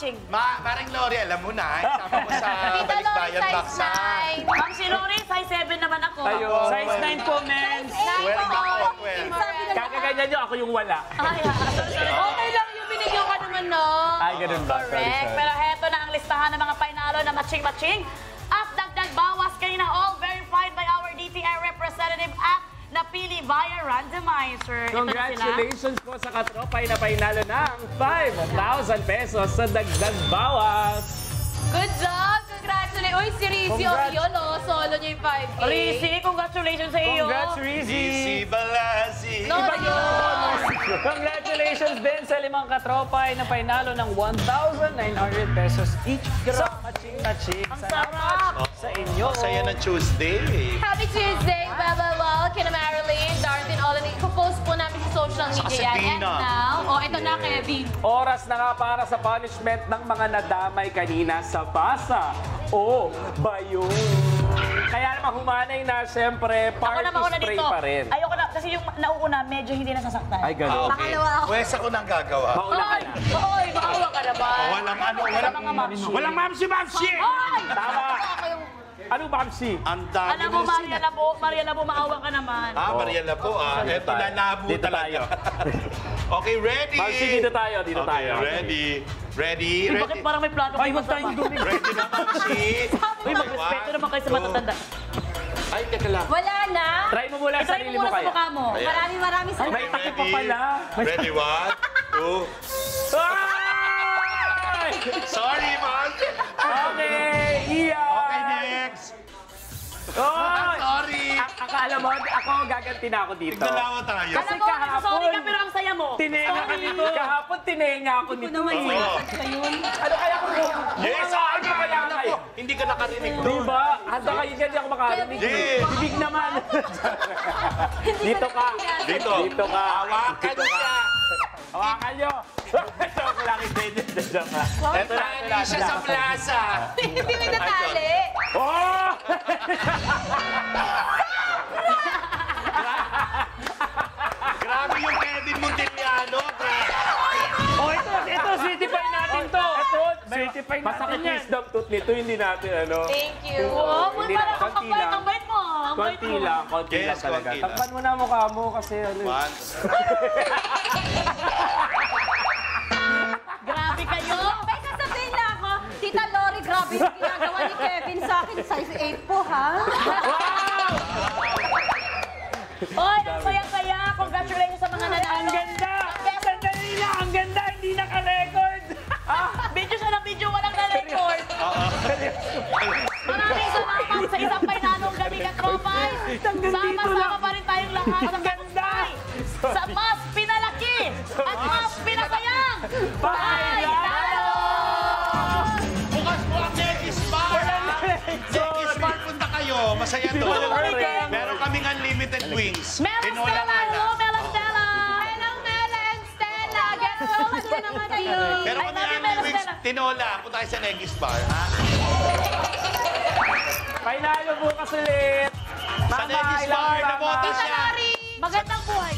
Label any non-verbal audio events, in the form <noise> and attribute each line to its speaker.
Speaker 1: matching.
Speaker 2: Ma, parang Lori, alam mo na, eh. Sama ko sa <laughs> Balikbayan
Speaker 3: size
Speaker 2: Baksa.
Speaker 3: 9.
Speaker 1: Ma'am si Lori, size 7 naman ako.
Speaker 4: Ayun.
Speaker 5: Size 9 po, men.
Speaker 2: Well, nako, well.
Speaker 4: Kakaganyan nyo, ako yung wala. <laughs>
Speaker 1: Ah.
Speaker 3: Okay lang yung binigyan ka naman, no?
Speaker 4: Ay, ganun ba?
Speaker 1: Correct.
Speaker 4: sorry.
Speaker 1: Pero heto na ang listahan ng mga painalo na matching-matching. Randomizer.
Speaker 4: Congratulations po sa katropay na painalo ng 5,000 pesos sa dagdag bawas.
Speaker 3: Good job! Congratulations! Uy, si Rizzy
Speaker 4: Congrats.
Speaker 3: yun, oh. Solo niya yung 5K.
Speaker 1: Rizzy, congratulations sa iyo.
Speaker 4: Congrats, Rizzy! Congratulations din sa limang katropay na painalo ng 1,900 pesos each. So, matching-matching.
Speaker 1: Ang sarap.
Speaker 4: sa inyo.
Speaker 2: Saya ng Tuesday.
Speaker 3: Happy Tuesday, well, well, well, kina Marilyn, Darwin, Olin. Ipo-post po namin sa social media yan. And now, oh, ito na, Kevin.
Speaker 4: Oras na nga para sa punishment ng mga nadamay kanina sa basa o bayong. Kaya naman humanay na, siyempre,
Speaker 1: Ako
Speaker 4: party
Speaker 1: na mauna
Speaker 4: spray
Speaker 1: dito.
Speaker 4: pa rin.
Speaker 1: Ayoko na, kasi yung nauuna, medyo hindi nasasaktan.
Speaker 4: Ay,
Speaker 2: Ah,
Speaker 4: gano'n.
Speaker 2: okay.
Speaker 3: Pangalawa ako.
Speaker 2: Pwes ako nang gagawa.
Speaker 4: Mauna ka na.
Speaker 1: oy, maawa ka naman.
Speaker 2: Walang ano, walang
Speaker 1: mga mamsi.
Speaker 4: Walang mamsi, mamsi!
Speaker 1: Ay!
Speaker 4: Tama! Ano mamsi?
Speaker 2: Ang dami
Speaker 1: Alam mo, Maria Labo, Maria Labo, maawa ka naman.
Speaker 2: Ah, Maria na po ah.
Speaker 4: Dito
Speaker 2: Eto
Speaker 4: tayo.
Speaker 2: na labo
Speaker 4: Dito
Speaker 2: talaga. okay, ready?
Speaker 4: Mamsi, dito tayo, dito
Speaker 2: okay,
Speaker 4: tayo.
Speaker 2: ready. Ready?
Speaker 1: Uy,
Speaker 2: Ready?
Speaker 1: bakit parang may plato
Speaker 4: Ay, huwag tayong.
Speaker 2: Ready na, Mamsi?
Speaker 1: Uy, magrespeto naman kayo sa matatanda.
Speaker 2: Teka lang.
Speaker 3: Wala na.
Speaker 4: Try mo muna
Speaker 1: Itry
Speaker 4: sarili
Speaker 1: mo
Speaker 4: mo
Speaker 1: muna sa
Speaker 4: kaya.
Speaker 1: mukha mo.
Speaker 2: Ayan.
Speaker 3: Maraming maraming
Speaker 4: Ay, may
Speaker 3: salamat.
Speaker 4: takip pa pala.
Speaker 2: Ready, one, two.
Speaker 4: Ay!
Speaker 2: Sorry, man.
Speaker 4: Okay, Iya!
Speaker 2: Okay, next.
Speaker 4: Oy! Akala mo, ako gaganti na ako dito.
Speaker 2: Nagdalawa tayo.
Speaker 4: Kasi
Speaker 1: Alam mo,
Speaker 4: kahapon-
Speaker 1: sorry ka, pero ang saya mo.
Speaker 4: Tinenga ka dito. Kahapon tinenga ako nito.
Speaker 3: naman
Speaker 4: eh.
Speaker 2: Oo.
Speaker 4: Ano kaya kung...
Speaker 2: Yes,
Speaker 4: Ano
Speaker 2: ano
Speaker 4: kaya kayo?
Speaker 2: hindi ka nakarinig
Speaker 4: Di
Speaker 2: doon.
Speaker 4: ba? Handa kayo dyan, di ako makarinig.
Speaker 2: Yes.
Speaker 4: Bibig naman. dito ka.
Speaker 2: Dito.
Speaker 4: Dito ka.
Speaker 2: Hawakan siya.
Speaker 4: Hawakan nyo. <laughs> Joke lang, hindi. hindi, Joke lang. Ito lang, ito lang.
Speaker 2: Tali siya sa plaza.
Speaker 3: Hindi may natali.
Speaker 4: Oh! <laughs> Certify natin Masakit yung wisdom tooth nito, hindi natin ano.
Speaker 3: Thank you.
Speaker 1: Oh,
Speaker 4: Hindi
Speaker 1: parang
Speaker 4: na,
Speaker 1: ang
Speaker 4: konti lang.
Speaker 1: ang bait mo. Ang bait
Speaker 4: Konti
Speaker 1: mo.
Speaker 4: lang, konti
Speaker 2: Yes,
Speaker 4: lang talaga.
Speaker 2: konti lang.
Speaker 4: Takpan mo na mukha mo kasi ano. eh.
Speaker 2: One. <laughs>
Speaker 1: Grabe kayo.
Speaker 3: May sasabihin na ako, Tita Lori, grabe yung ginagawa ni Kevin sa akin. Size 8 po, ha?
Speaker 1: Oy, ang saya-saya. Congratulations
Speaker 4: Ang ganda!
Speaker 1: Sa mas pinalaki at mas pinasayang
Speaker 4: Painalo!
Speaker 2: Bukas po ang Nekis Bar. Nekis Bar, punta kayo. Masaya to. Meron kaming unlimited wings. Tinola
Speaker 1: Stella! Hello. Mela Stella!
Speaker 3: Hello, and Stella. Get well soon naman kayo.
Speaker 2: Meron kami unlimited wings.
Speaker 1: Stella.
Speaker 2: Tinola. Punta kayo sa Nekis Bar. Ha? <laughs>
Speaker 4: Painalo bukas ulit.
Speaker 2: Sa
Speaker 4: Mama,
Speaker 2: Nekis
Speaker 4: I love
Speaker 2: Bar,
Speaker 4: you, Mama.
Speaker 2: nabotas siya.
Speaker 1: Magandang buhay.